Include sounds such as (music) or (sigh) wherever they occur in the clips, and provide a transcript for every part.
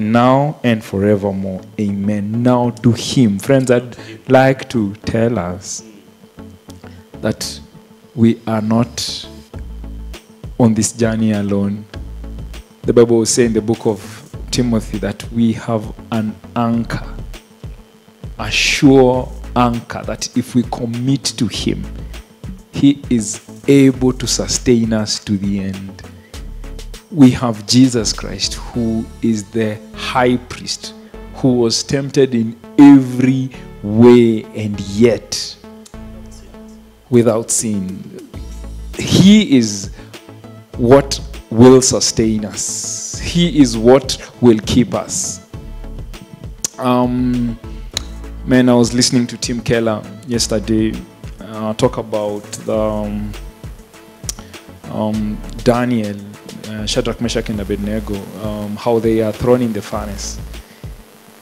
and now and forevermore. Amen. Now to him. Friends, I'd like to tell us that we are not on this journey alone. The Bible will say in the book of Timothy that we have an anchor, a sure anchor that if we commit to him, he is able to sustain us to the end. We have Jesus Christ, who is the high priest, who was tempted in every way and yet without sin. He is what will sustain us, He is what will keep us. Um, man, I was listening to Tim Keller yesterday uh, talk about the, um, um, Daniel, uh, Shadrach, Meshach, and Abednego, um, how they are thrown in the furnace.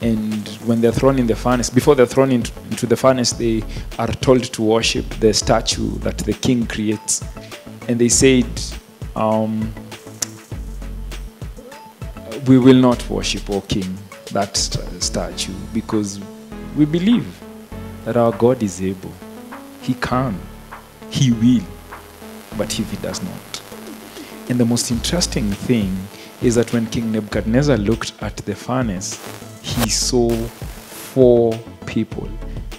And when they're thrown in the furnace, before they're thrown into, into the furnace, they are told to worship the statue that the king creates. And they said, um, We will not worship, O king, that st- statue because we believe that our God is able. He can, He will, but if He does not. And the most interesting thing is that when King Nebuchadnezzar looked at the furnace, he saw four people.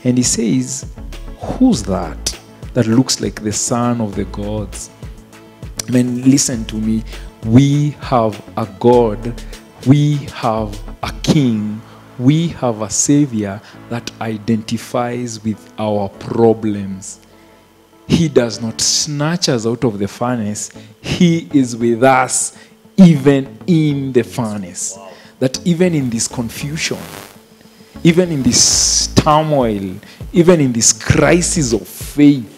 And he says, Who's that? That looks like the son of the gods. Man, listen to me. We have a God, we have a king, we have a savior that identifies with our problems. He does not snatch us out of the furnace. He is with us even in the furnace. That even in this confusion, even in this turmoil, even in this crisis of faith,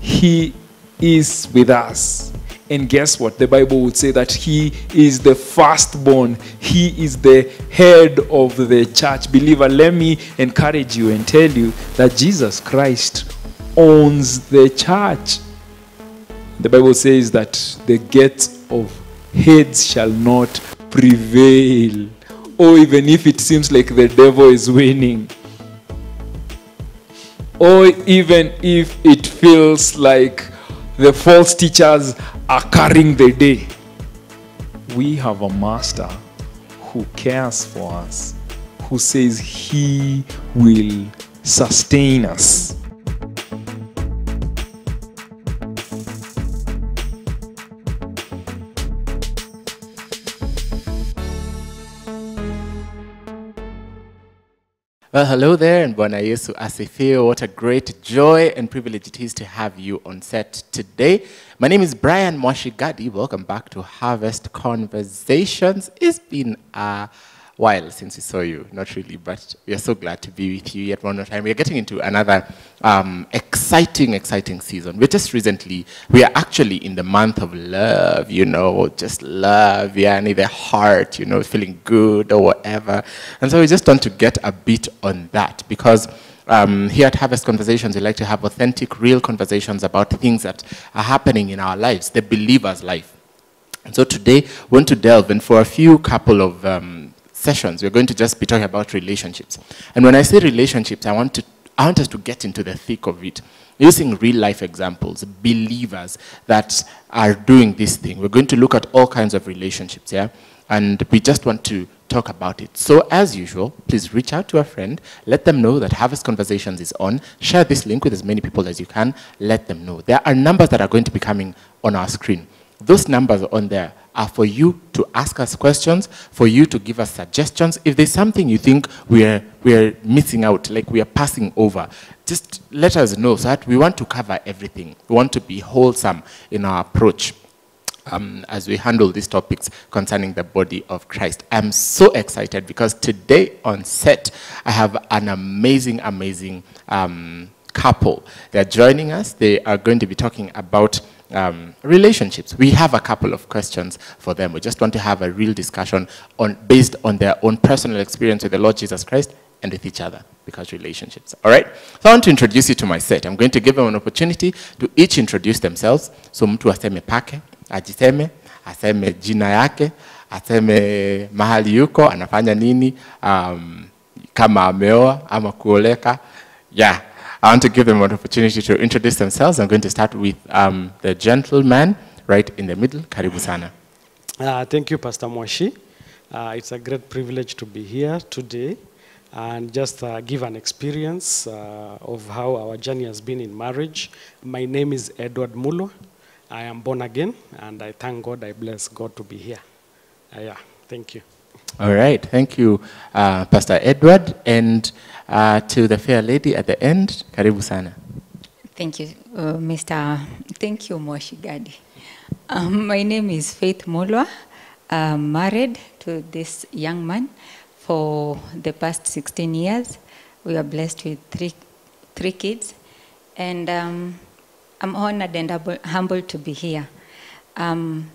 He is with us. And guess what? The Bible would say that He is the firstborn, He is the head of the church. Believer, let me encourage you and tell you that Jesus Christ owns the church. The Bible says that the gates of Hades shall not prevail. Or even if it seems like the devil is winning. Or even if it feels like the false teachers are carrying the day. We have a master who cares for us, who says he will sustain us. Well, hello there, and Bwana Yesu Asifio. What a great joy and privilege it is to have you on set today. My name is Brian Mwashigadi. Welcome back to Harvest Conversations. It's been a while since we saw you, not really, but we are so glad to be with you yet one more time. We are getting into another um, exciting, exciting season. We just recently, we are actually in the month of love, you know, just love, yeah, the heart, you know, feeling good or whatever. And so we just want to get a bit on that because um, here at Harvest Conversations, we like to have authentic, real conversations about things that are happening in our lives, the believer's life. And so today, we want to delve in for a few couple of um, sessions. We're going to just be talking about relationships. And when I say relationships, I want, to, I want us to get into the thick of it, using real life examples, believers that are doing this thing. We're going to look at all kinds of relationships, yeah? And we just want to talk about it. So, as usual, please reach out to a friend, let them know that Harvest Conversations is on, share this link with as many people as you can, let them know. There are numbers that are going to be coming on our screen. Those numbers on there are for you to ask us questions, for you to give us suggestions. If there's something you think we're, we're missing out, like we are passing over, just let us know so that we want to cover everything. We want to be wholesome in our approach. Um, as we handle these topics concerning the body of Christ. I'm so excited because today on set, I have an amazing, amazing um, couple. They're joining us. They are going to be talking about um, relationships. We have a couple of questions for them. We just want to have a real discussion on based on their own personal experience with the Lord Jesus Christ and with each other because relationships. All right? So I want to introduce you to my set. I'm going to give them an opportunity to each introduce themselves. So mtu aseme pake, ajiseme, aseme jina yake, aseme mahali yuko anafanya nini um, kama ameoa ama kuoleka yeah i want to give them an opportunity to introduce themselves i'm going to start with um, the gentleman right in the middle karibu sana Uh, thank you, Pastor Mwashi. Uh, it's a great privilege to be here today and just uh, give an experience uh, of how our journey has been in marriage. My name is Edward Mulwa. I am born again, and I thank God, I bless God to be here. Uh, yeah, thank you. All right, thank you, uh, Pastor Edward. And uh, to the fair lady at the end, karibu sana. Thank you, uh, Mr. Thank you, Mwashigadi. Um, my name is Faith Mulwa. I'm married to this young man for the past 16 years. We are blessed with three, three kids, and um, I'm honored and humble- humbled to be here. Um,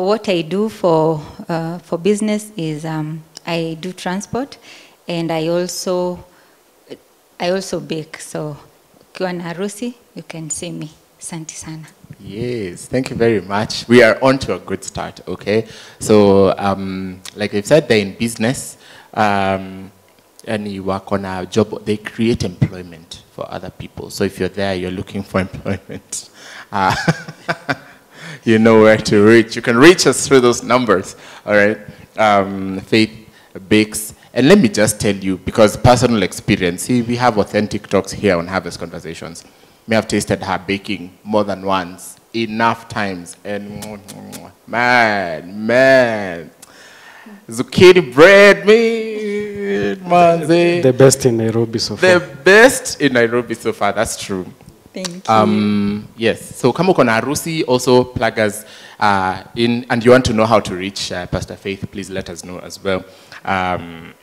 what I do for uh, for business is um, I do transport, and I also I also bake. So ukiwa you can see me. Asante sana. Yes, thank you very much. We are on to a good start, okay? So, um, like I've said, they're in business um, and you work on a job, they create employment for other people. So, if you're there, you're looking for (laughs) employment, uh, (laughs) you know where to reach. You can reach us through those numbers, all right? Um, Faith Bakes. And let me just tell you, because personal experience, see, we have authentic talks here on Harvest Conversations. May have tasted her baking more than once, enough times, and man, man, zucchini bread, meat, manze. The best in Nairobi so far. The best in Nairobi so far, that's true. Thank you. Um, yes, so kama uko na harusi, also plug us uh, in, and you want to know how to reach uh, Pastor Faith, please let us know as well. Um,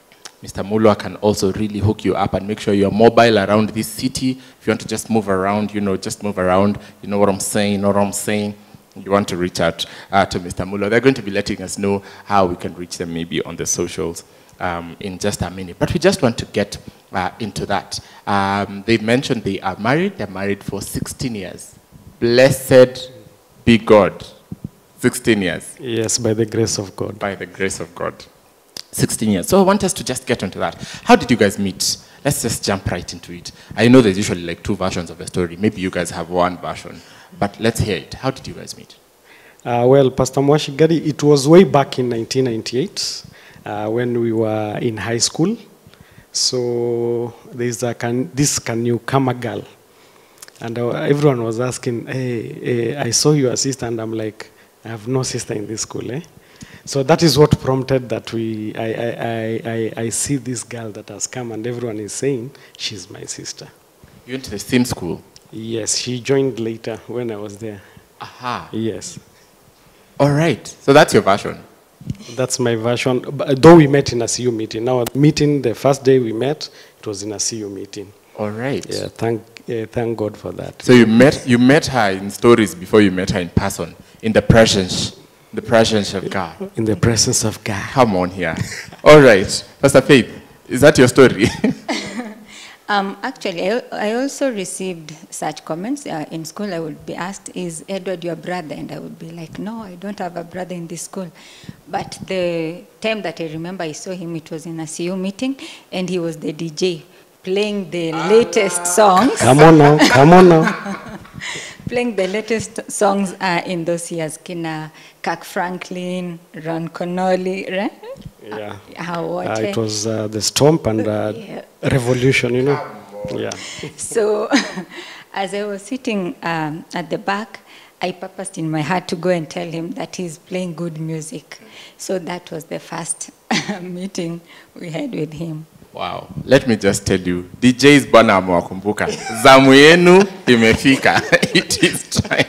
Mr. Mulwa can also really hook you up and make sure you're mobile around this city. If you want to just move around, you know, just move around. You know what I'm saying, you know what I'm saying. You want to reach out uh, to Mr. Mulwa. They're going to be letting us know how we can reach them maybe on the socials um, in just a minute. But we just want to get uh, into that. Um, they mentioned they are married. They're married for 16 years. Blessed be God. 16 years Yes, by the grace of God. by the grace of God. 16 years. So I want us to just get onto that. How did you guys meet? Let's just jump right into it. I know there's usually like two versions of a story. Maybe you guys have one version, but let's hear it. How did you guys meet? Uh, well, Pastor Mwashigadi, it was way back in 1998 uh, when we were in high school. So there's a can, this can you come a girl, and uh, everyone was asking, "Hey, hey, I saw your sister," and I'm like, "I have no sister in this school." Eh? So that is what prompted that we. I, I, I, I, I see this girl that has come, and everyone is saying she's my sister. You went to the same school. Yes, she joined later when I was there. Aha. Yes. All right. So that's your version. That's my version. But Though we met in a CU meeting. Now, meeting the first day we met, it was in a CU meeting. All right. Yeah, thank, uh, thank God for that. So you met you met her in stories before you met her in person, in the presence, the presence of God. In the presence of God. Come on here. All right, Pastor Faith, is that your story? (laughs) Um, actually, I, I also received such comments uh, in school. I would be asked, "Is Edward your brother?" And I would be like, "No, I don't have a brother in this school." But the time that I remember I saw him, it was in a CU meeting, and he was the DJ playing the latest songs. Come on now, come on now. (laughs) playing the latest songs uh, in those years, kina Kirk Franklin, Ron Kenoly, right? Yeah. How Uh, what? it was uh, the Stomp and uh, Yeah. Revolution, you know. Yeah. So, (laughs) as I was sitting um, at the back, I purposed in my heart to go and tell him that he's playing good music. So that was the first (laughs) meeting we had with him. Wow. Let me just tell you, DJs bwana amewakumbuka. Zamu yenu imefika. (laughs) It is time.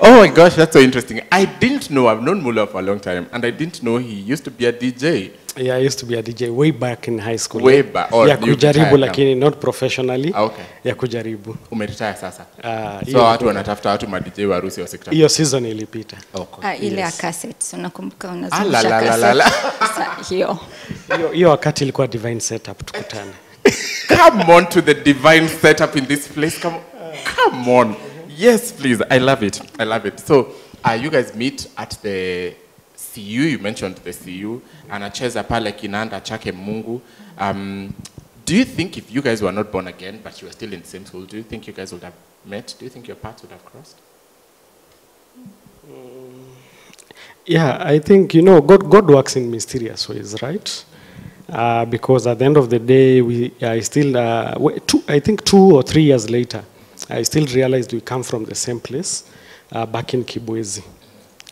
Oh my gosh, that's so interesting. I didn't know, I've known Muller for a long time, and I didn't know he used to be a DJ. Yeah, I used to be a DJ way back in high school. Way back. Oh, ya kujaribu lakini not professionally. Ah, okay. Ya kujaribu. Umeretire sasa. Uh, so watu wanatafuta watu ma DJ wa harusi wa sekta. Hiyo season ilipita. Okay. Uh, ile ya Yes. cassettes, unakumbuka Ah, la, unazungusha la, la, la, la. cassette. Sa- hiyo. Hiyo hiyo wakati ilikuwa divine setup tukutane. (laughs) Come on to the divine setup in this place. Come, come on. Yes, please. I love it. I love it. So, uh, you guys meet at the CU, you mentioned the CU, anacheza pale kinanda chake Mungu. Um, do you think if you guys were not born again, but you were still in the same school, do you think you guys would have met? Do you think your paths would have crossed? Yeah, I think you know God. God works in mysterious ways, right? Uh, because at the end of the day, we I still uh, two, I think two or three years later, I still realized we come from the same place, uh, back in Kibwezi.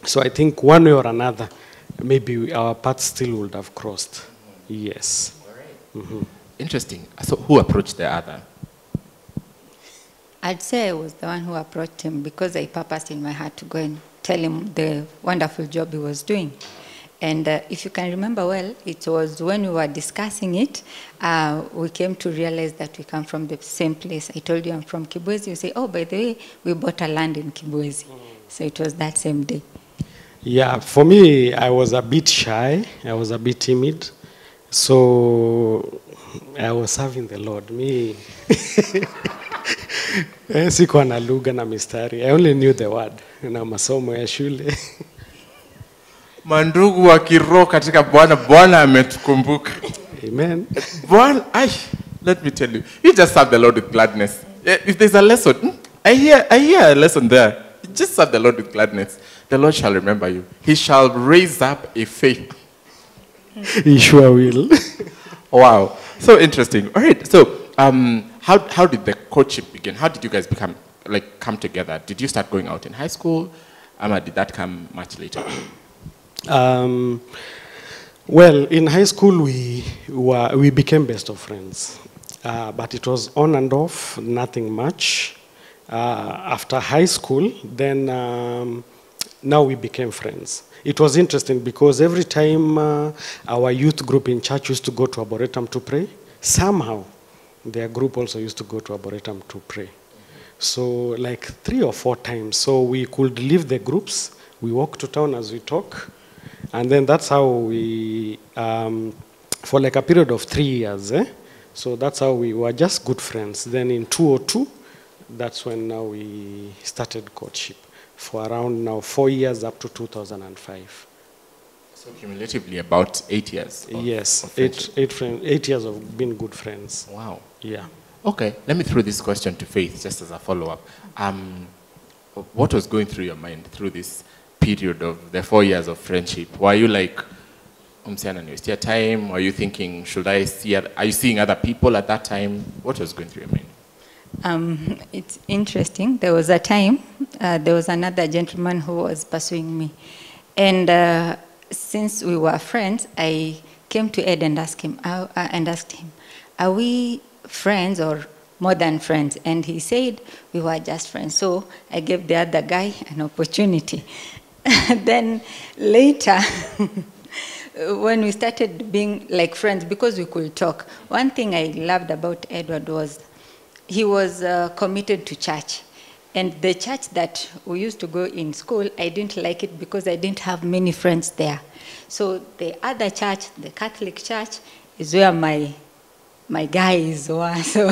So I think one way or another, maybe our paths still would have crossed. Yes. Interesting. So who approached the other? I'd say I was the one who approached him because I purposed in my heart to go and tell him the wonderful job he was doing. And uh, if you can remember well, it was when we were discussing it, uh, we came to realize that we come from the same place. I told you I'm from Kibwezi. You say, oh, by the way, we bought a land in Kibwezi. So it was that same day. Yeah, for me, I was a bit shy. I was a bit timid. So I was serving the Lord. Me, (laughs) Eh, na lugha na mistari. I only knew the word na masomo ya shule. (laughs) Mandugu wa kiroho katika Bwana, Bwana ametukumbuka. Amen. Bwana, ay, let me tell you, you just serve the Lord with gladness. If there's a lesson, hmm, I hear, I hear a lesson there. Just serve the Lord with gladness. The Lord shall remember you. He shall raise up a faith. He sure will. (laughs) Wow, so interesting. All right, so um, how, how did the courtship begin? How did you guys become like come together? Did you start going out in high school, or did that come much later? Um, well, in high school, we, were, we became best of friends. Uh, but it was on and off, nothing much. Uh, after high school, then um, now we became friends. It was interesting because every time uh, our youth group in church used to go to Arboretum to pray, somehow their group also used to go to Arboretum to pray. So like three or four times. So we could leave the groups, we walk to town as we talk, and then that's how we, um, for like a period of three years, eh? so that's how we were just good friends. Then in 2002, that's when now we started courtship for around now four years up to 2005. So cumulatively about eight years. of- yes, of eight, eight, friend, eight years of being good friends. Wow. Yeah. Okay, let me throw this question to Faith just as a follow up. Um, what was going through your mind through this period of the four years of friendship? Were you like, umsiana ni your time? Were you thinking, should I see, are you seeing other people at that time? What was going through your mind? Um, it's interesting. There was a time, uh, there was another gentleman who was pursuing me. And uh, since we were friends, I came to Ed and asked him, uh, uh, and asked him, are we friends or more than friends? And he said, we were just friends. So I gave the other guy an opportunity. (laughs) then later, (laughs) when we started being like friends, because we could talk, one thing I loved about Edward was he was uh, committed to church. And the church that we used to go in school, I didn't like it because I didn't have many friends there. So the other church, the Catholic church, is where my my guys were. (laughs) So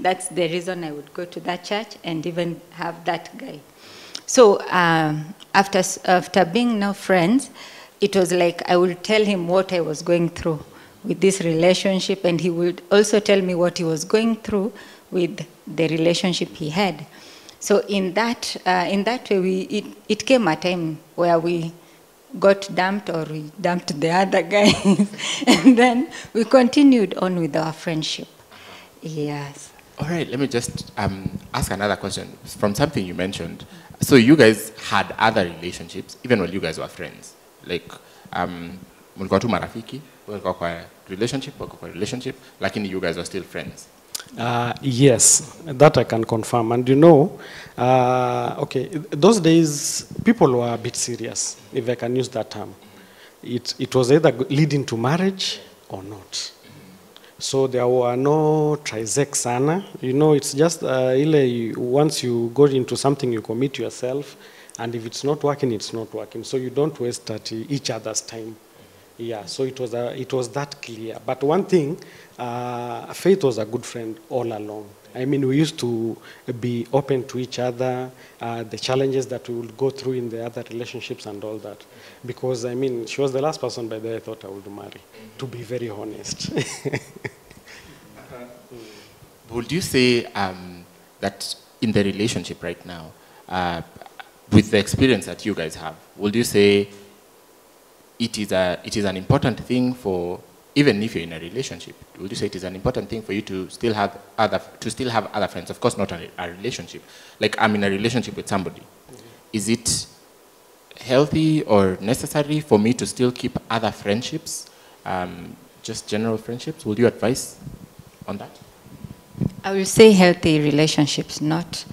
that's the reason I would go to that church and even have that guy. So um, after, after being now friends, it was like I would tell him what I was going through with this relationship, and he would also tell me what he was going through with the relationship he had. So in that, uh, in that way, we, it, it came a time where we got dumped or we dumped the other (laughs) guys, and then we continued on with our friendship. Yes. All right, let me just um, ask another question from something you mentioned. So you guys had other relationships even while you guys were friends, like um, mlikuwa tu marafiki, walikuwa kwa relationship, walikuwa kwa relationship, lakini you guys were still friends. Uh, yes, that I can confirm. And you know, uh, okay, those days people were a bit serious, if I can use that term. It, it was either leading to marriage or not. So there were no trisex sana. You know, it's just uh, ile once you go into something, you commit yourself, and if it's not working, it's not working. So you don't waste at each other's time. Yeah, so it was, a, it was that clear. But one thing, uh, Faith was a good friend all along. I mean, we used to be open to each other, uh, the challenges that we would go through in the other relationships and all that. Because, I mean, she was the last person by the way I thought I would marry, to be very honest. (laughs) Would you say um, that in the relationship right now, uh, with the experience that you guys have, would you say it is, a, it is an important thing for, even if you're in a relationship, would you say it is an important thing for you to still have other, to still have other friends? Of course, not a, a relationship. Like I'm in a relationship with somebody. Is it healthy or necessary for me to still keep other friendships, um, just general friendships? Would you advise on that? I will say healthy relationships, not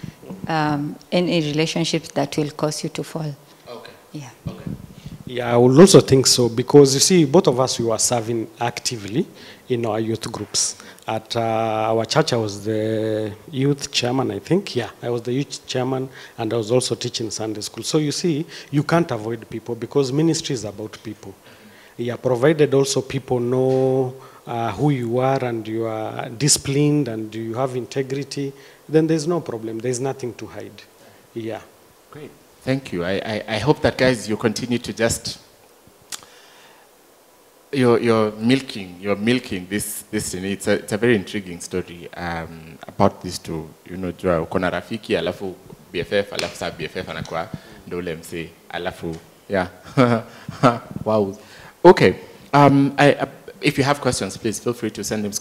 um, any relationships that will cause you to fall. Okay. Yeah. Okay. Yeah, I would also think so because you see, both of us we were serving actively in our youth groups. At uh, our church, I was the youth chairman, I think. Yeah, I was the youth chairman, and I was also teaching Sunday school. So you see, you can't avoid people because ministry is about people. Yeah, provided also people know uh, who you are and you are disciplined and you have integrity, then there's no problem. There's nothing to hide. Yeah. Thank you. I, I, I hope that, guys, you continue to just, you're, you're milking, you're milking this, this. It's a, it's a very intriguing story um, about these two. You know, jua, uko na rafiki, alafu BFF, alafu sa BFF anakuwa ndo ule alafu, yeah. (laughs) wow. Okay. Um, I, uh, if you have questions, please feel free to send them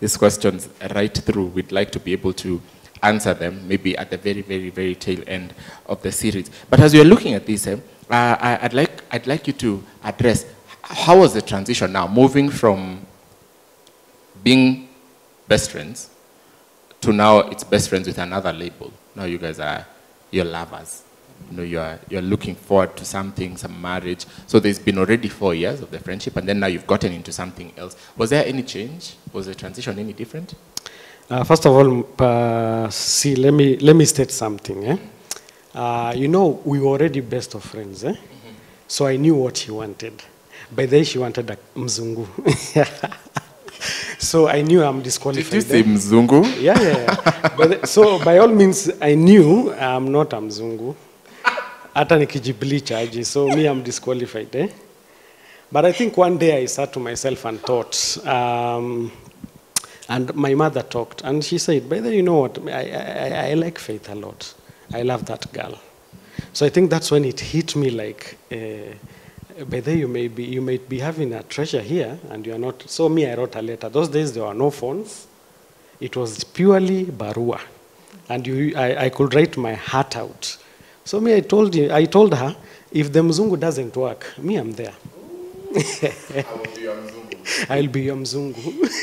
these questions right through. We'd like to be able to answer them maybe at the very, very, very tail end of the series. But as are looking at this, eh, uh, I, I'd, like, I'd like you to address how was the transition now, moving from being best friends to now it's best friends with another label. Now you guys are your lovers. You know, you're, you're looking forward to something, some marriage. So there's been already four years of the friendship, and then now you've gotten into something else. Was there any change? Was the transition any different? Uh, first of all, uh, see, let me, let me state something. Eh? Uh, you know, we were already best of friends. Eh? Mm -hmm. So I knew what she wanted. By then, she wanted a mzungu. (laughs) so I knew I'm disqualified. Did you say then. mzungu? Yeah, yeah. yeah. but the- so by all means, I knew I'm not a mzungu. Hata nikijiblicha aje. So me, I'm disqualified. Eh? But I think one day I sat to myself and thought, um, and my mother talked, and she said, "By the way, you know what? I, I, I like Faith a lot. I love that girl." So I think that's when it hit me like, uh, by the way, you may be you might be having a treasure here, and you are not. So me, I wrote a letter. Those days there were no phones. It was purely barua, and you, I, I could write my heart out. So me, I told you, I told her, if the mzungu doesn't work, me, I'm there. (laughs) I'll be your mzungu.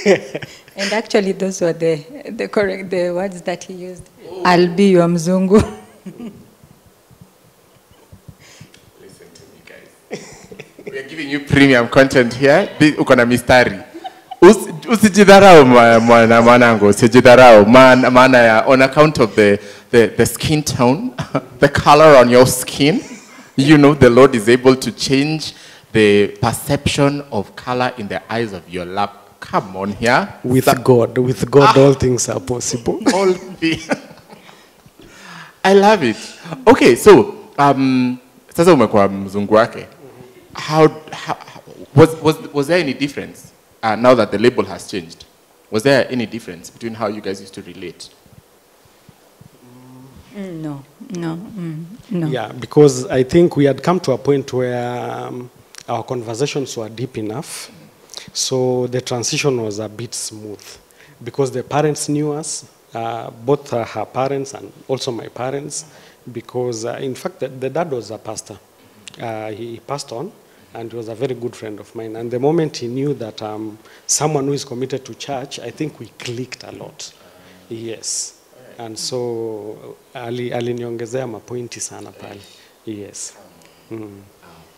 (laughs) And actually, those were the, the correct the words that he used. I'll be your mzungu. (laughs) Listen to me, guys. We are giving you premium content here. Bi- Uko na mistari. Usi- Usijidharau mwa- mwana mwanangu, usijidharau. Maana maana ya on account of the, the, the skin tone, the color on your skin, you know the Lord is able to change the perception of color in the eyes of your lap. Come on here. with God, with God, all things are possible. (laughs) all the I love it. Okay, so um, sasa umekuwa mzungu wake. How, how was, was, was there any difference uh, now that the label has changed? Was there any difference between how you guys used to relate? Mm, No, no, mm, no. Yeah, because I think we had come to a point where um, our conversations were deep enough. So the transition was a bit smooth because the parents knew us, uh, both uh, her parents and also my parents, because uh, in fact the, the dad was a pastor. Uh, he passed on and was a very good friend of mine. And the moment he knew that um, someone who is committed to church, I think we clicked a lot. Yes. And so ali- aliniongezea mapointi sana pale. Yes. Mm.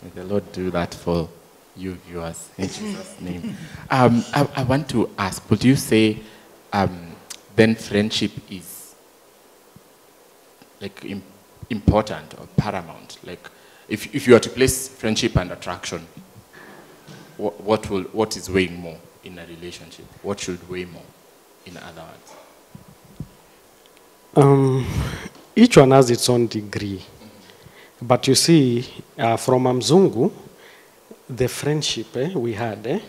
May the Lord do that for you viewers in Jesus' name. Um, I, I want to ask, would you say um, then friendship is like im- important or paramount? Like if, if you are to place friendship and attraction, what, what, will, what is weighing more in a relationship? What should weigh more, in other words? Um, each one has its own degree. But you see, uh, from Amzungu, the friendship eh, we had, eh,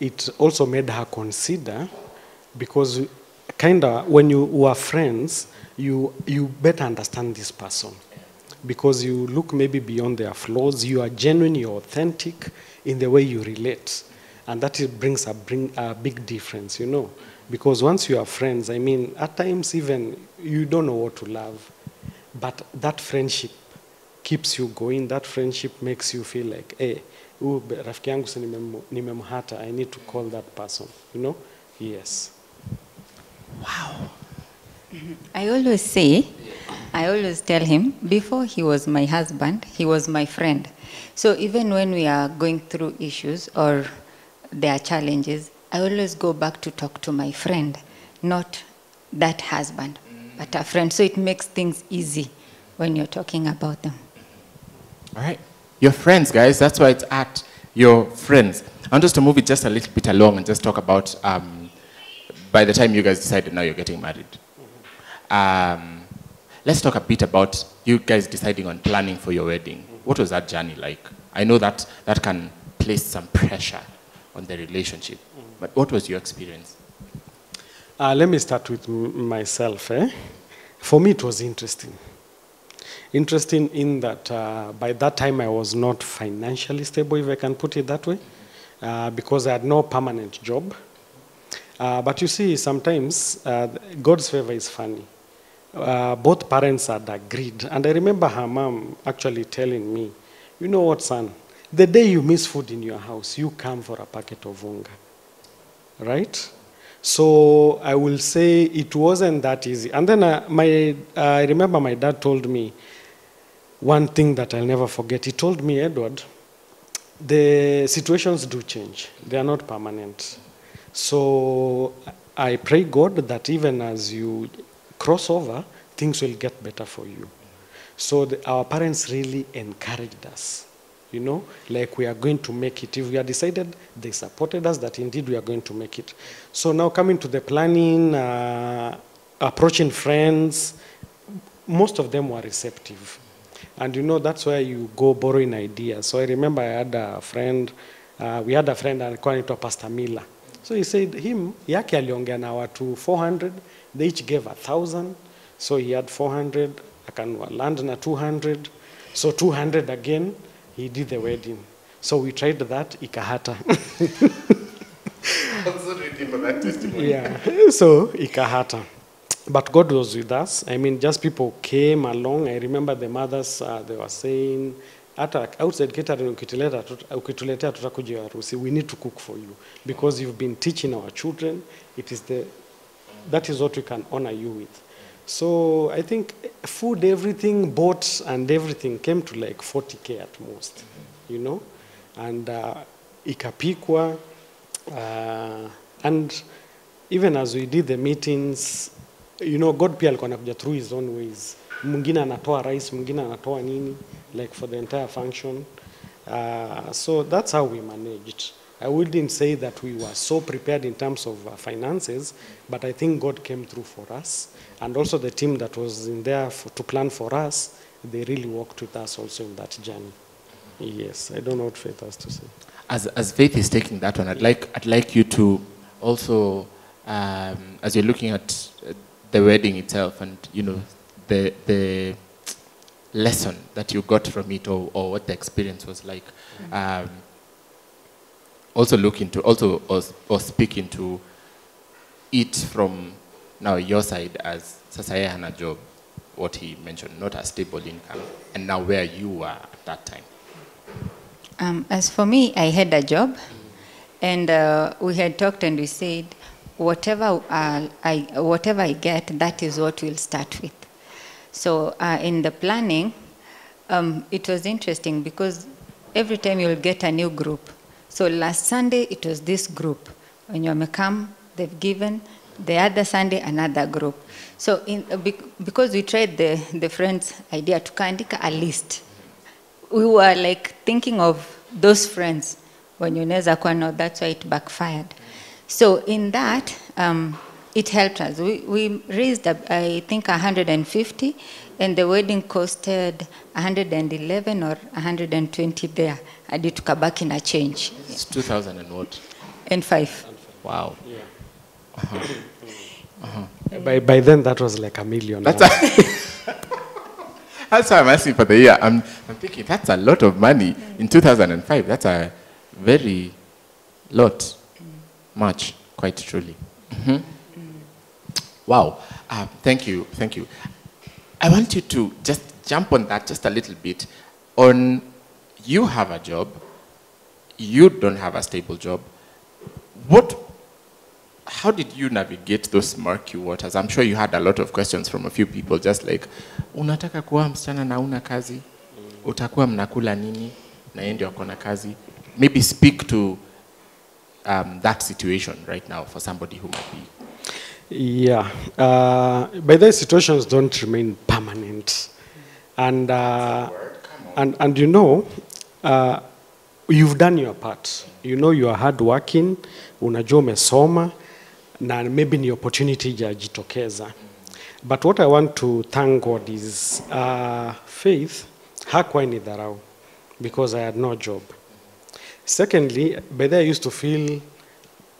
it also made her consider because kind of when you were friends, you, you better understand this person because you look maybe beyond their flaws. You are genuine, you're authentic in the way you relate. And that brings a, bring, a big difference, you know. Because once you are friends, I mean, at times even you don't know what to love. But that friendship keeps you going. That friendship makes you feel like, hey, huyu rafiki yangu si nimem- nimemhata, I need to call that person, you know? Yes. Wow. I always say, I always tell him, before he was my husband, he was my friend. So even when we are going through issues or there are challenges, I always go back to talk to my friend, not that husband, but a friend. So it makes things easy when you're talking about them. All right. Your friends, guys. That's why it's at your friends. I want us to move it just a little bit along and just talk about um, by the time you guys decided now you're getting married. Um, let's talk a bit about you guys deciding on planning for your wedding. What was that journey like? I know that that can place some pressure on the relationship, but what was your experience? Uh, let me start with myself. Eh? For me, it was interesting. Interesting in that uh, by that time I was not financially stable, if I can put it that way, uh, because I had no permanent job. Uh, but you see, sometimes uh, God's favor is funny. Uh, both parents had agreed. And I remember her mom actually telling me, you know what, son? The day you miss food in your house, you come for a packet of unga right? So I will say it wasn't that easy. And then uh, my, uh, I remember my dad told me one thing that I'll never forget. He told me, Edward, the situations do change. They are not permanent. So I pray God that even as you cross over, things will get better for you. So the, our parents really encouraged us you know, like we are going to make it. If we are decided, they supported us that indeed we are going to make it. So now coming to the planning, uh, approaching friends, most of them were receptive. And you know, that's where you go borrowing ideas. So I remember I had a friend, uh, we had a friend alikuwa anaitwa Pastor Miller. So he said him, yake aliongea na watu 400, they each gave a thousand. So he had 400, akanua land na 200. So 200 again, he did the wedding. So we tried that, ikahata. yeah, so ikahata. But God was with us. I mean, just people came along. I remember the mothers, uh, they were saying, outside catering ukituleta ukituletea tutakuja harusi we need to cook for you because you've been teaching our children it is the that is what we can honor you with so i think food everything boats and everything came to like 40k at most you know and uh, ikapikwa uh, and even as we did the meetings you know god pia alikuwa anakuja through his own ways. Mwingine anatoa rice mwingine anatoa nini like for the entire function. Uh, so that's how we managed i wouldn't say that we were so prepared in terms of uh, finances but i think god came through for us. And also the team that was in there for, to plan for us they really worked with us also in that journey. Yes i don't know what faith has to say. As, as Faith is taking that one, I'd like, I'd like you to also, um, as you're looking at the wedding itself and, you know, the, the lesson that you got from it or, or what the experience was like, um, also look into, also, or, or speak into it from now your side as sasa yeye hana job, what he mentioned, not a stable income, and now where you were at that time. Um, as for me, I had a job, and uh, we had talked and we said, whatever uh, I whatever I get, that is what we'll start with. So uh, in the planning, um, it was interesting because every time you'll get a new group. So last Sunday it was this group. When you come, they've given. The other Sunday another group. So in, uh, because we tried the, the friends idea to tukaandika a list we were like thinking of those friends when unaweza kuwa no that's why it backfired so in that um, It helped us. We, we raised, up, I think, 150, and the wedding costed 111 or 120 there. Hadi tukabaki na change. It's 2000 and what? And five. Wow. By, by then, that was like a million. That's a, (laughs) that's why I'm asking for the year. I'm, I'm thinking that's a lot of money in 2005. That's a very lot, much, quite truly. Mm -hmm. Wow. Uh, thank you. Thank you. I want you to just jump on that just a little bit. On you have a job, you don't have a stable job. What how did you navigate those murky waters? I'm sure you had a lot of questions from a few people, just like, unataka kuwa msichana na una kazi, utakuwa mnakula nini, na yeye ndio na kazi. Maybe speak to um, that situation right now for somebody who might be. Yeah. Uh, by the way, situations don't remain permanent. And, uh, and, and you know, uh, you've done your part. You know you are hardworking, unajua umesoma, na maybe ni opportunity jajitokeza. But what I want to thank God is uh, faith hakuwa ni dharau because I had no job. Secondly, by then I used to feel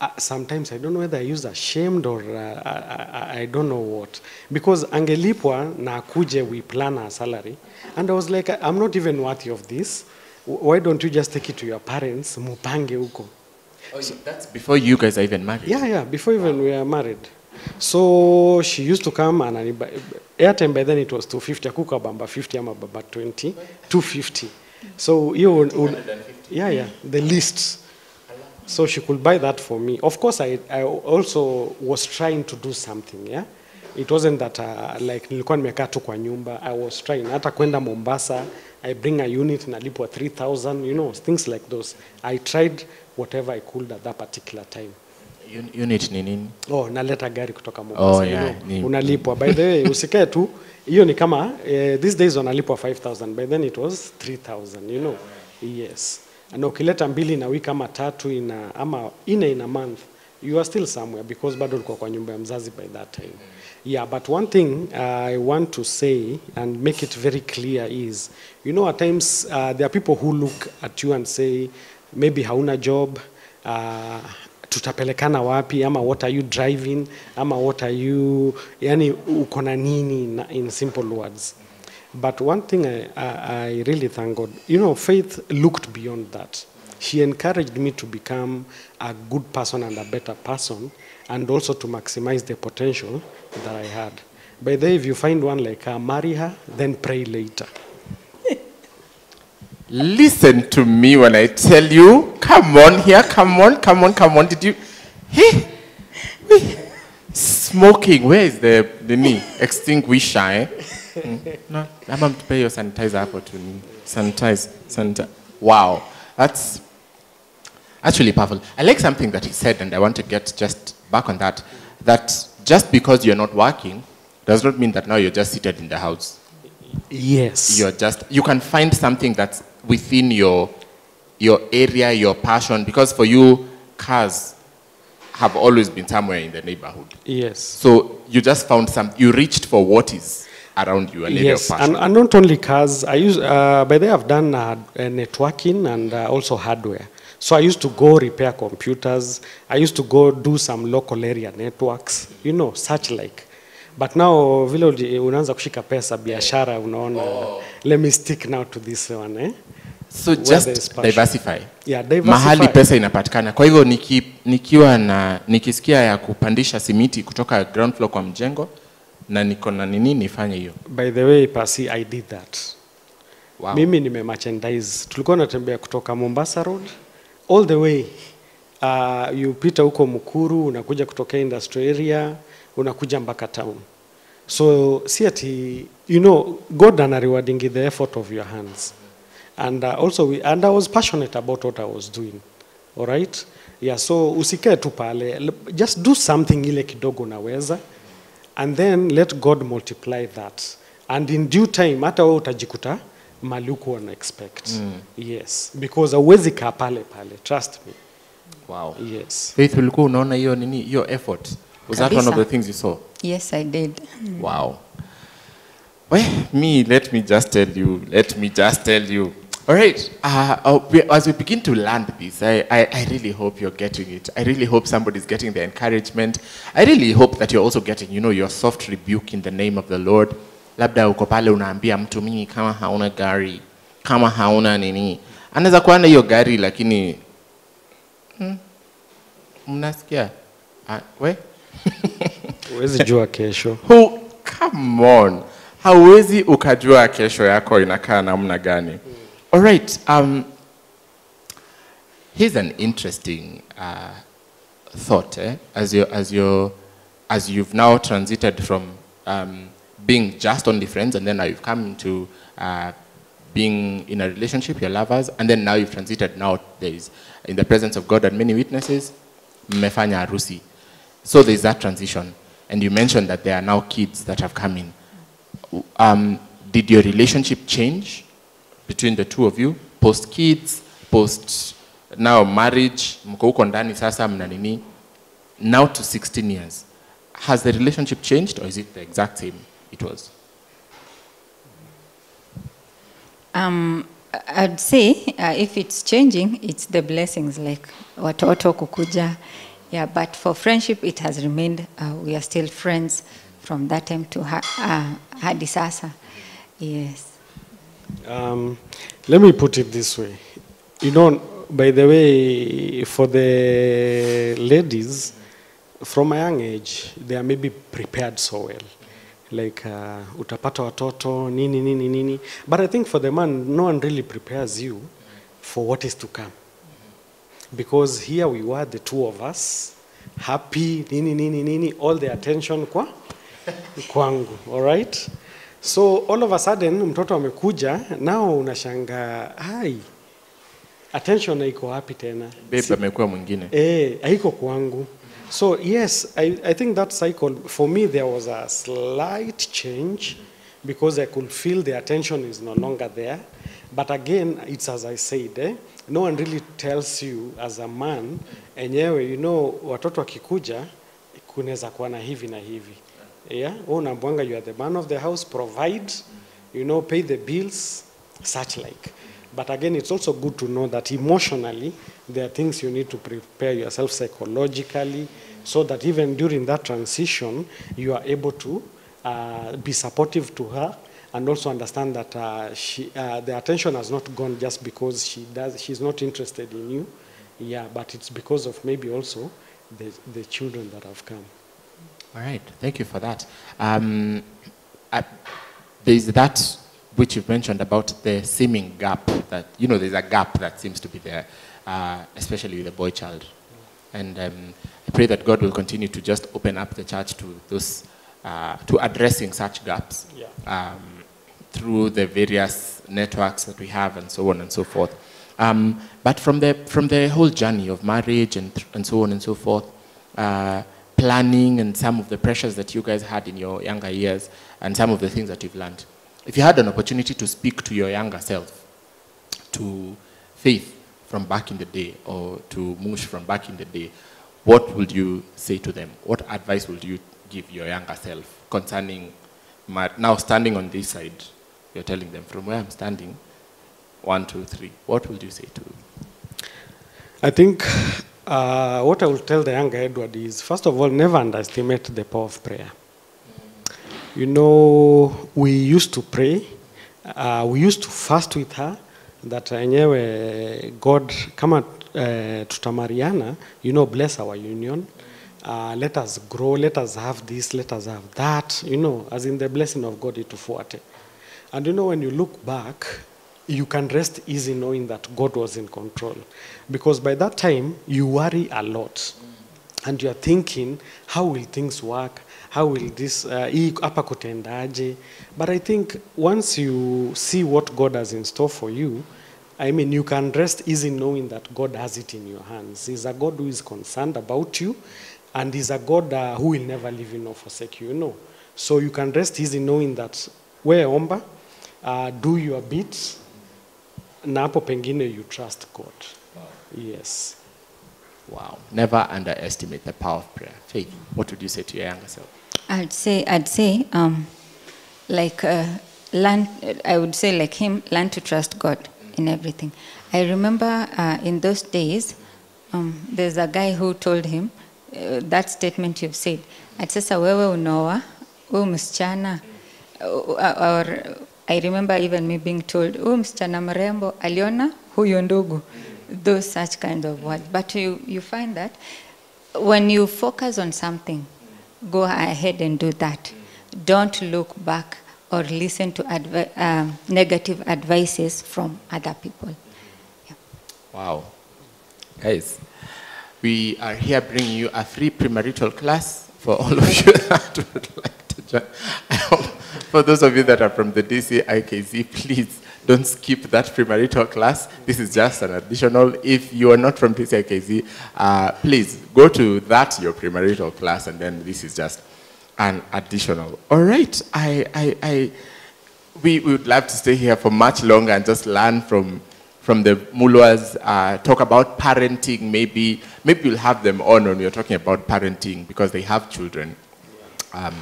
uh, sometimes I don't know whether I used ashamed or uh, I, I, I don't know what. Because angelipwa na akuje we plan our salary. And I was like, I'm not even worthy of this. Why don't you just take it to your parents, mupange uko. Oh, that's before you guys are even married. Yeah, yeah, before even we are married. So she used to come and airtime by then it was 250, akuka bamba 50 ama baba 20, 250. So you, would, would yeah, yeah, the least. So she could buy that for me. Of course, I, I also was trying to do something, yeah. It wasn't that uh, like nilikuwa nimekaa tu kwa nyumba. I was trying hata kwenda Mombasa. I bring a unit nalipwa 3000, you know, things like those. I tried whatever I could at that particular time. Un- Unit ni nini? Oh, naleta gari kutoka Mombasa. Oh, you yeah, know, ni- unalipwa. By the way, usikae tu. Hiyo ni kama eh, these days wanalipwa 5000. By then it was 3000, you know. Yes. Na ukileta mbili na wiki ama tatu ina ama ine in a month, you are still somewhere because bado ulikuwa kwa nyumba ya mzazi by that time. Yeah, but one thing uh, I want to say and make it very clear is, you know, at times uh, there are people who look at you and say, maybe hauna job, uh, tutapelekana wapi ama what are you driving ama what are you yani uko na nini in, simple words. But one thing I, I, I really thank god you know faith looked beyond that. She encouraged me to become a good person and a better person and also to maximize the potential that i had. By the way if you find one like her marry her then pray later Listen to me when I tell you. Come on here, come on, come on, come on. Did you? Hey, we- smoking. Where is the the knee extinguisher? Eh? Mm, No, ama mtupe hiyo sanitizer hapo tu ni sanitize, sanitize. Wow, that's actually powerful. I like something that he said, and I want to get just back on that. That just because you're not working does not mean that now you're just seated in the house yes you're just you can find something that's within your your area your passion because for you cars have always been somewhere in the neighborhood yes so you just found some you reached for what is around you an area of passion and, and not only cars. I use uh, by the way I've done uh, networking and uh, also hardware. So I used to go repair computers. I used to go do some local area networks. You know, such like. But now vile uji- unaanza kushika pesa biashara unaona let me stick now to this one eh? So just diversify Yeah, diversify. mahali pesa inapatikana kwa hivyo niki, nikiwa na nikisikia ya kupandisha simiti kutoka ground floor kwa mjengo na niko na nini nifanye hiyo By the way, Pasi, I did that. wow. Mimi nime merchandise. Tulikuwa natembea kutoka Mombasa Road all the way. Uh, you pita huko Mukuru, unakuja kutoka industrial area, unakuja mpaka town. So si ati you know God ana rewarding the effort of your hands. And uh, also we, and I was passionate about what I was doing. All right? Yeah, so usikae tu pale. Just do something ile kidogo naweza and then let God multiply that. And in due time hata wewe utajikuta mali huko wana expect. Yes, because hauwezi kaa pale pale. Trust me. wow. Yes. Faith ulikuwa unaona hiyo nini hiyo effort Was that one of the things you saw? Yes, I did. Wow. Well, me, let me just tell you, let me just tell you. All right, uh, uh, as we begin to land this, I, I, I really hope you're getting it. I really hope somebody's getting the encouragement. I really hope that you're also getting, you know, your soft rebuke in the name of the Lord. Labda uko pale unaambia mtu mimi kama hauna gari, kama hauna nini. Anaweza kuwa na hiyo gari lakini hmm, mnasikia? Ah, we? (laughs) Huwezi jua kesho. Who, come on. Hauwezi ukajua kesho yako inakaa namna gani. All right. Um, here's an interesting uh, thought. Eh? As you as you as you've now transited from um, being just only friends, and then now you've come into uh, being in a relationship, your lovers, and then now you've transited. Now in the presence of God and many witnesses, mmefanya harusi. So there's that transition, and you mentioned that there are now kids that have come in. Um, did your relationship change between the two of you post kids, post now marriage, mko huko ndani sasa mna nini? Now to 16 years, has the relationship changed or is it the exact same it was? Um, I'd say uh, if it's changing, it's the blessings like watoto kukuja. Yeah, but for friendship, it has remained. Uh, we are still friends from that time to ha- uh, hadi sasa. Yes. Um, let me put it this way. You know, by the way, for the ladies, from a young age, they are maybe prepared so well. Like, uh, utapata watoto, nini, nini, nini. But I think for the man, no one really prepares you for what is to come. Because here we were, the two of us, happy, nini, nini, nini, all the attention kwa kwangu, all right? So all of a sudden mtoto amekuja, nao unashanga hai, attention haiko wapi tena? Bebe amekuwa mwingine. Eh, haiko kwangu. So yes, I, I think that cycle, for me there was a slight change because I could feel the attention is no longer there. But again, it's as I said, eh, no one really tells you as a man, enyewe, you know, watoto wakikuja, kunaweza kuwa na hivi na hivi. Yeah, wewe unaambiwanga you are the man of the house, provide, you know, pay the bills, such like. But again, it's also good to know that emotionally, there are things you need to prepare yourself psychologically so that even during that transition, you are able to uh, be supportive to her and also understand that uh, she, uh, the attention has not gone just because she does, she's not interested in you. Yeah, but it's because of maybe also the, the children that have come. All right, thank you for that. Um, I, there's that which you've mentioned about the seeming gap that, you know, there's a gap that seems to be there, uh, especially with the boy child. And um, I pray that God will continue to just open up the church to those, uh, to addressing such gaps Yeah. um, through the various networks that we have and so on and so forth. Um, but from the, from the whole journey of marriage and, and so on and so forth, uh, planning and some of the pressures that you guys had in your younger years and some of the things that you've learned. If you had an opportunity to speak to your younger self, to Faith from back in the day or to Mush from back in the day, what would you say to them? What advice would you give your younger self concerning mar- now standing on this side? You're telling them from where I'm standing, one, two, three. What would you say to them? I think uh, what I will tell the younger Edward is, first of all, never underestimate the power of prayer. You know, we used to pray, uh, we used to fast with her, that enyewe God, kama uh, tutamariana, you know, bless our union. Uh, let us grow, let us have this, let us have that, you know, as in the blessing of God itufuate. And you know, when you look back, you can rest easy knowing that God was in control. Because by that time, you worry a lot. And you are thinking, how will things work? How will this, uh? But I think once you see what God has in store for you, I mean, you can rest easy knowing that God has it in your hands. He's a God who is concerned about you, and He's a God uh, who will never leave you nor forsake you, you know. So you can rest easy knowing that wewe omba, uh, do your bit, na hapo pengine you trust God. Yes. Wow. Never underestimate the power of prayer. Faith, what would you say to your younger self? I'd say, I'd say, um, like, uh, learn, I would say, like him, learn to trust God in everything. I remember uh, in those days, um, there's a guy who told him uh, that statement you've said. Ati sasa wewe unaoa huyu msichana uh, or I remember even me being told huyu msichana mrembo aliona? Huyo ndugu. Those such kind of words. But you, you find that when you focus on something go ahead and do that. Don't look back or listen to advi- um, negative advices from other people. Wow. Guys, we are here bringing you a free premarital class for all of you (laughs) that would like to join. For those of you that are from the DC IKZ, please don't skip that premarital class. This is just an additional. If you are not from DC IKZ, uh, please go to that, your premarital class, and then this is just an additional. All right. I, I, I, we, we would love to stay here for much longer and just learn from from the Mulwas, uh, talk about parenting. Maybe maybe we'll have them on when we're talking about parenting because they have children. Um,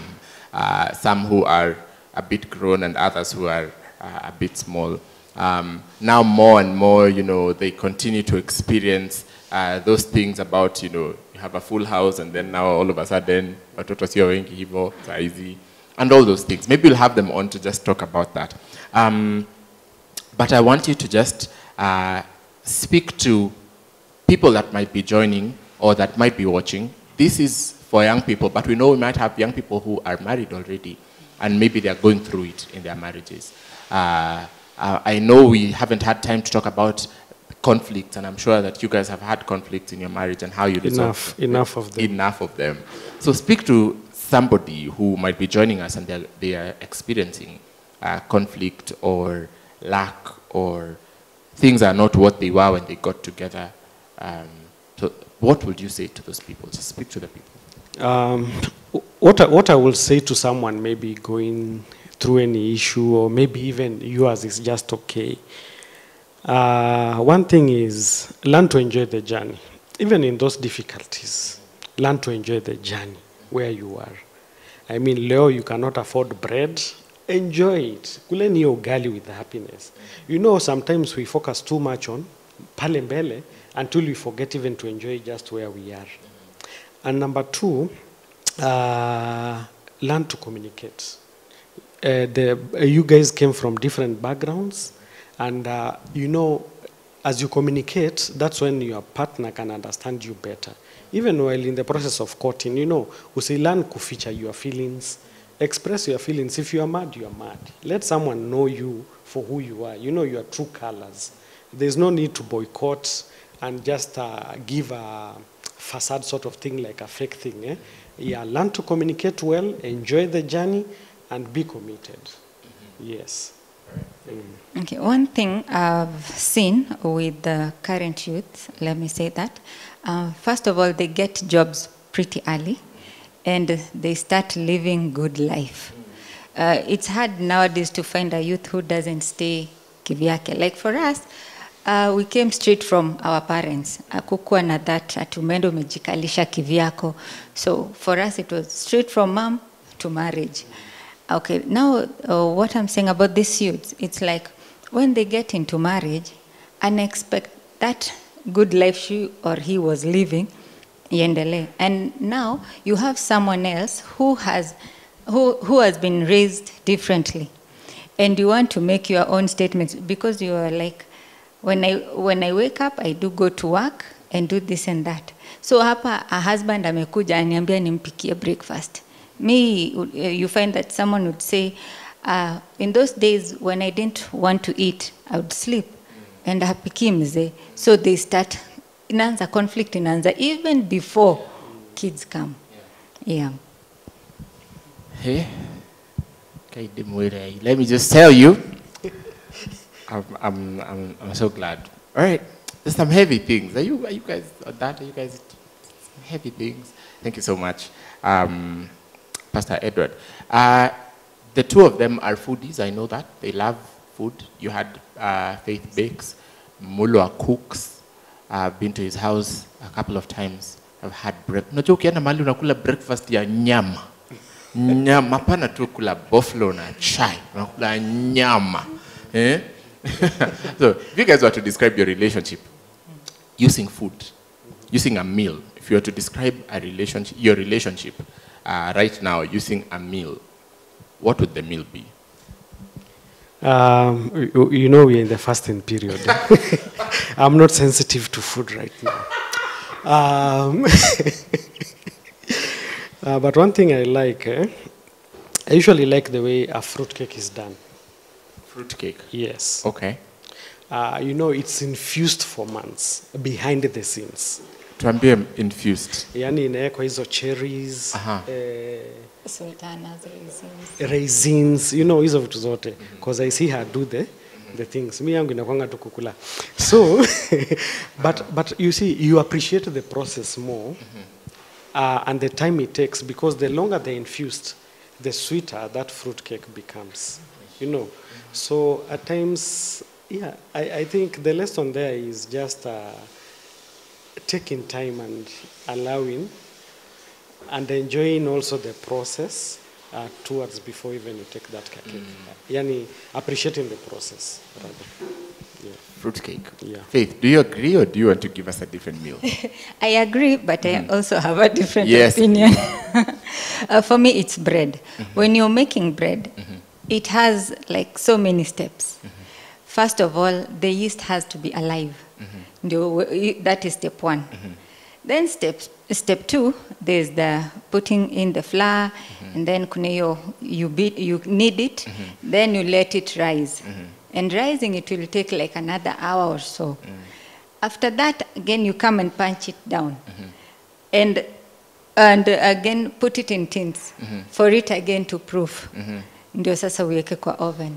uh, some who are a bit grown and others who are uh, a bit small. Um, now more and more, you know, they continue to experience uh, those things about, you know, you have a full house and then now all of a sudden, watoto sio wengi hivyo, saa hizi, and all those things. Maybe we'll have them on to just talk about that. Um, but I want you to just uh, speak to people that might be joining or that might be watching. This is for young people, but we know we might have young people who are married already and maybe they're going through it in their marriages. Uh, uh, I know we haven't had time to talk about conflicts, and I'm sure that you guys have had conflicts in your marriage and how you resolve Enough, enough of them. enough of them. So speak to somebody who might be joining us and they're, they are experiencing uh, conflict or lack or things are not what they were when they got together. Um, so what would you say to those people? Just speak to the people. Um, what, I, what I will say to someone maybe going through any issue, or maybe even yours is just okay. Uh, one thing is learn to enjoy the journey. Even in those difficulties, learn to enjoy the journey where you are. I mean, Leo, you cannot afford bread. Enjoy it. Kuleni hiyo ugali with happiness. You know, sometimes we focus too much on pale mbele until we forget even to enjoy just where we are. And number two, uh, learn to communicate. Uh, the, uh, you guys came from different backgrounds, and uh, you know, as you communicate, that's when your partner can understand you better. Even while in the process of courting, you know, usilearn kuficha your feelings, express your feelings. If you are mad, you are mad. Let someone know you for who you are. You know your true colors. There's no need to boycott and just uh, give a facade sort of thing like a fake thing. Eh? Yeah, learn to communicate well, enjoy the journey, and be committed. Yes. Okay, one thing I've seen with the current youth, let me say that, uh, first of all, they get jobs pretty early and they start living good life. Uh, it's hard nowadays to find a youth who doesn't stay kivyake. Like for us, uh, we came straight from our parents. Hakukuwa na that ati umeenda umejikalisha kivyako. So for us, it was straight from mom to marriage. Okay, now uh, what I'm saying about these youths, it's like when they get into marriage, and expect that good life she or he was living, iendelee. And now you have someone else who has, who, who has been raised differently, and you want to make your own statements because you are like, when I, when I wake up, I do go to work and do this and that. So hapa a husband amekuja aniambia nimpikie breakfast. Me, you find that someone would say, uh, in those days when I didn't want to eat, I would sleep and hapiki mzee. So they start, inaanza conflict inaanza even before kids come. Yeah. Hey, let me just tell you, I'm, I'm, I'm, I'm so glad. All right, there's some heavy things. Are you, are you guys on that? Are you guys some heavy things? Thank you so much, um, Pastor Edward. Uh, the two of them are foodies. I know that they love food. You had uh, Faith Bakes, Mulwa cooks. I've been to his house a couple of times. I've had breakfast. Unajua ukienda breakfast ya nyama. Nyama pana tu kula buffalo na chai. nakula nyama. Eh? (laughs) so, if you guys were to describe your relationship using food, using a meal, if you were to describe a relationship, your relationship uh, right now using a meal, what would the meal be? Um, you, you know, we're in the fasting period. (laughs) I'm not sensitive to food right now. Um, (laughs) uh, but one thing I like, eh, I usually like the way a fruitcake is done. Fruitcake. Yes. Okay. Uh, you know, it's infused for months behind the scenes. Tuambie infused. Yani inawekwa hizo cherries, Aha. eh, Sultanas raisins. raisins you know hizo vitu zote because i see her do the the things mi yangu inakwanga tu kukula so (laughs) but but you see you appreciate the process more uh, and the time it takes because the longer they're infused the sweeter that fruit cake becomes you know so at times yeah i, I think the lesson there is just uh, taking time and allowing and enjoying also the process uh, towards before even you take that cake. Yani appreciating the process rather. Yeah. Fruitcake. Yeah. Faith, do you agree or do you want to give us a different meal? (laughs) I agree, but I also have a different Yes. opinion. (laughs) uh, for me, it's bread. When you're making bread, it has like so many steps. Mm-hmm. First of all, the yeast has to be alive. Mm-hmm. Ndio, i- That is step one. Mm-hmm. Then step step two, there's the putting in the flour, and then kuna hiyo you beat, you knead it, then you let it rise. And rising, it will take like another hour or so. Mm. After that, again, you come and punch it down. And, and again, put it in tins for it again to proof. Ndio sasa uweke kwa oven.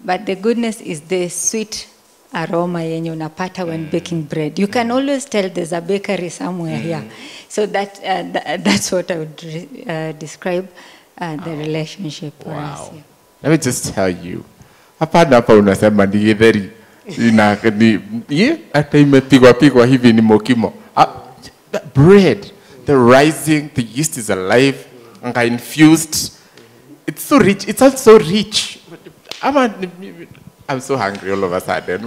But the goodness is the sweet aroma yenye unapata when baking bread. You can always tell there's a bakery somewhere here. So that, uh, th that's what I would uh, describe uh, the relationship wow. Wow. yeah. Let me just tell you. Hapana hapa unasema ni githeri. Ina ni ye hata imepigwa pigwa hivi ni mokimo. uh, bread, the rising, the yeast is alive, nga infused. It's so rich. It's also rich. I'm so hungry all of a sudden.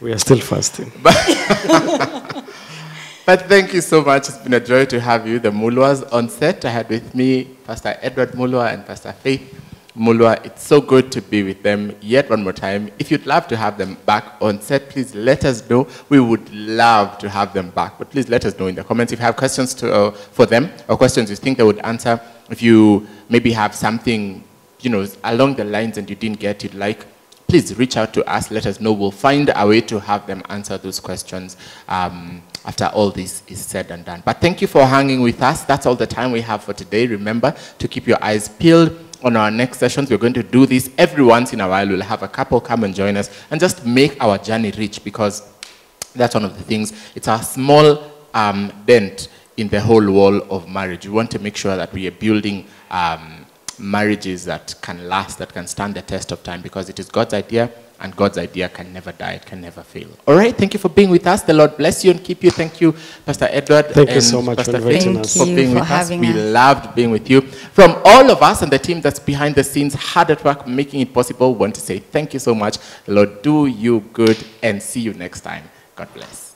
We are still fasting. (laughs) But thank you so much. It's been a joy to have you, the Mulwas, on set. I had with me Pastor Edward Mulwa and Pastor Faith Mulwa. It's so good to be with them yet one more time. If you'd love to have them back on set, please let us know. We would love to have them back. But please let us know in the comments if you have questions to, uh, for them or questions you think they would answer. If you maybe have something, you know, along the lines and you didn't get it, like please reach out to us. Let us know. We'll find a way to have them answer those questions um, after all this is said and done. But thank you for hanging with us. That's all the time we have for today. Remember to keep your eyes peeled on our next sessions. We're going to do this every once in a while. We'll have a couple come and join us and just make our journey rich because that's one of the things. It's a small um, dent in the whole wall of marriage. We want to make sure that we are building um, marriages that can last, that can stand the test of time, because it is God's idea, and God's idea can never die, it can never fail. All right, thank you for being with us. The Lord bless you and keep you. Thank you, Pastor Edward. Thank you so much for Pastor inviting us. for Thank being you with for us. We us. loved being with you. From all of us and the team that's behind the scenes, hard at work, making it possible, want to say thank you so much. Lord do you good and see you next time. God bless.